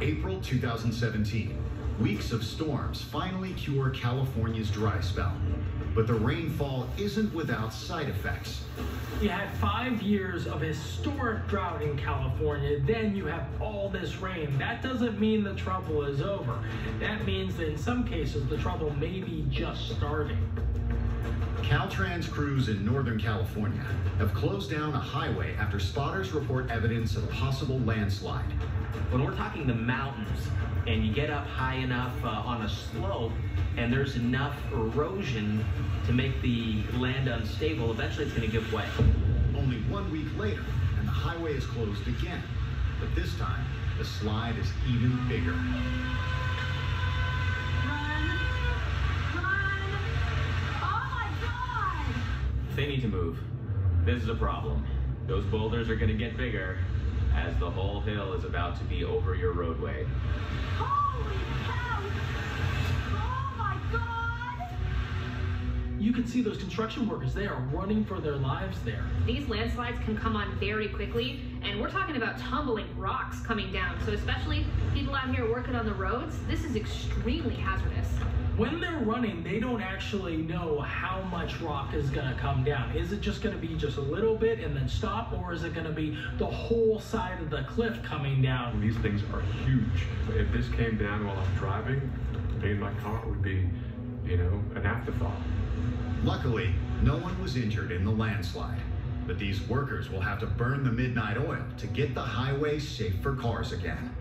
April 2017. Weeks of storms finally cure California's dry spell. But the rainfall isn't without side effects. You had five years of historic drought in California, then you have all this rain. That doesn't mean the trouble is over. That means that in some cases the trouble may be just starting. Caltrans crews in Northern California have closed down a highway after spotters report evidence of a possible landslide. When we're talking the mountains and you get up high enough uh, on a slope and there's enough erosion to make the land unstable, eventually it's going to give way. Only one week later, and the highway is closed again. But this time, the slide is even bigger. They need to move. This is a problem. Those boulders are going to get bigger as the whole hill is about to be over your roadway. Holy cow! Oh my god! You can see those construction workers, they are running for their lives there. These landslides can come on very quickly, and we're talking about tumbling rocks coming down. So, especially people out here working on the roads, this is extremely hazardous. When they're running, they don't actually know how much rock is going to come down. Is it just going to be just a little bit and then stop, or is it going to be the whole side of the cliff coming down? These things are huge. If this came down while I'm driving, me and my car would be, you know, an afterthought. Luckily, no one was injured in the landslide. But these workers will have to burn the midnight oil to get the highway safe for cars again.